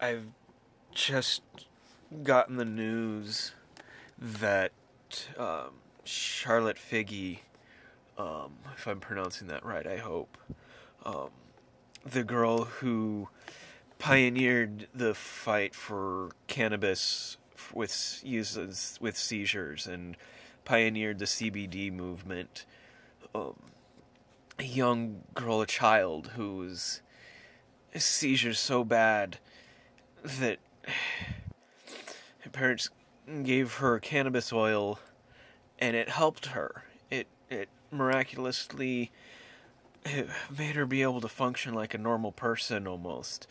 I've just gotten the news that um, Charlotte Figi, um, if I'm pronouncing that right, I hope, um, the girl who pioneered the fight for cannabis with uses with seizures and pioneered the CBD movement. Um, a young girl, a child whose seizures so bad that her parents gave her cannabis oil and it helped her. It it miraculously it made her be able to function like a normal person almost.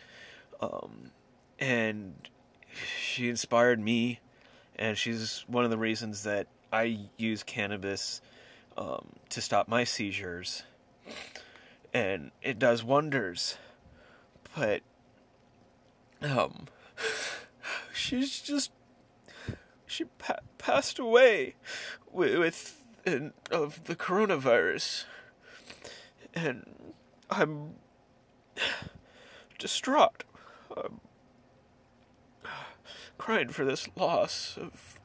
Um, and she inspired me, and she's one of the reasons that I use cannabis um, to stop my seizures. And it does wonders. But, um, she's just. She pa- passed away with, with of the coronavirus. And I'm distraught. I'm crying for this loss of.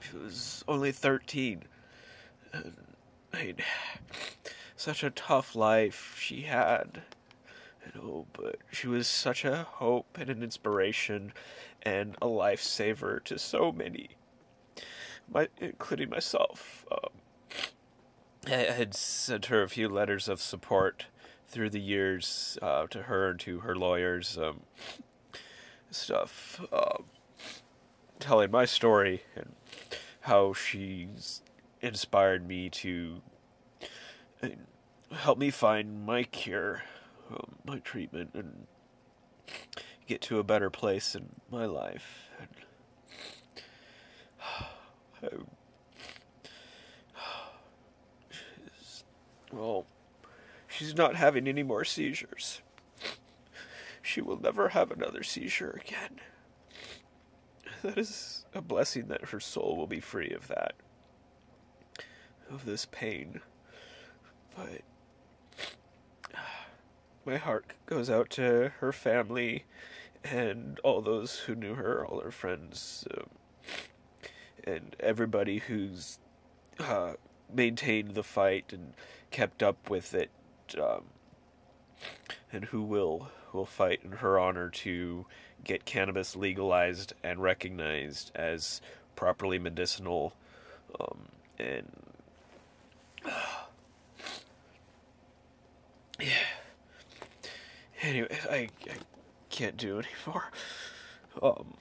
She was only 13. And I mean, such a tough life she had. Know, but she was such a hope and an inspiration and a lifesaver to so many, my, including myself. Um, I had sent her a few letters of support through the years uh, to her and to her lawyers, um, stuff, uh, telling my story and how she's inspired me to uh, help me find my cure, um, my treatment, and get to a better place in my life. And, she's, well, she's not having any more seizures. She will never have another seizure again. That is a blessing that her soul will be free of that, of this pain. But my heart goes out to her family and all those who knew her, all her friends, um, and everybody who's uh, maintained the fight and kept up with it, um, and who will will fight in her honor to get cannabis legalized and recognized as properly medicinal, um, and yeah. Anyway, I, I can't do anymore. Um,